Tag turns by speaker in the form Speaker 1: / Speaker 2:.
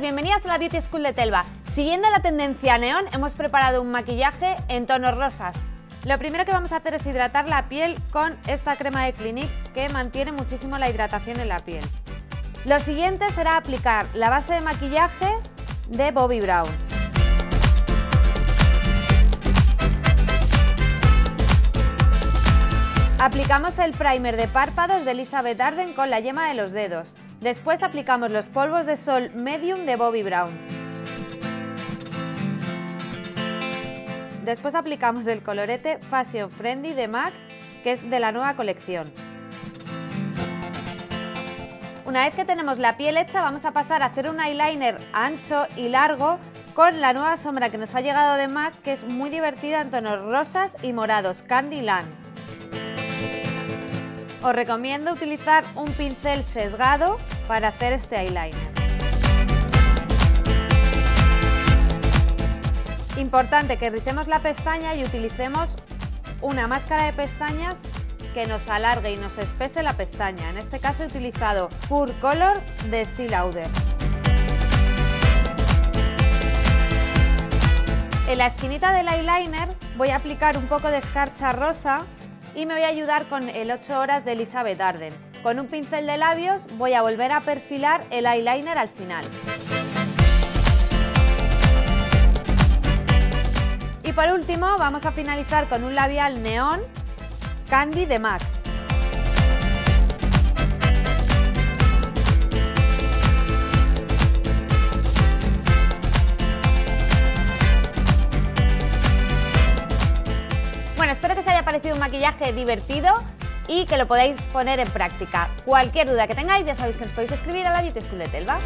Speaker 1: bienvenidas a la Beauty School de Telva. Siguiendo la tendencia neón, hemos preparado un maquillaje en tonos rosas. Lo primero que vamos a hacer es hidratar la piel con esta crema de Clinique que mantiene muchísimo la hidratación en la piel. Lo siguiente será aplicar la base de maquillaje de Bobbi Brown. Aplicamos el primer de párpados de Elizabeth Arden con la yema de los dedos. Después aplicamos los polvos de sol medium de Bobbi Brown. Después aplicamos el colorete Fashion Friendly de MAC, que es de la nueva colección. Una vez que tenemos la piel hecha, vamos a pasar a hacer un eyeliner ancho y largo con la nueva sombra que nos ha llegado de MAC, que es muy divertida en tonos rosas y morados, Candy Land. Os recomiendo utilizar un pincel sesgado para hacer este eyeliner. Importante que ricemos la pestaña y utilicemos una máscara de pestañas que nos alargue y nos espese la pestaña. En este caso he utilizado Pure Color de Steel Lauder. En la esquinita del eyeliner voy a aplicar un poco de escarcha rosa y me voy a ayudar con el 8 horas de Elizabeth Arden. Con un pincel de labios voy a volver a perfilar el eyeliner al final. Y por último vamos a finalizar con un labial neón Candy de MAC. Bueno, espero que parecido un maquillaje divertido y que lo podáis poner en práctica. Cualquier duda que tengáis ya sabéis que os podéis escribir a la Beauty School de Telva.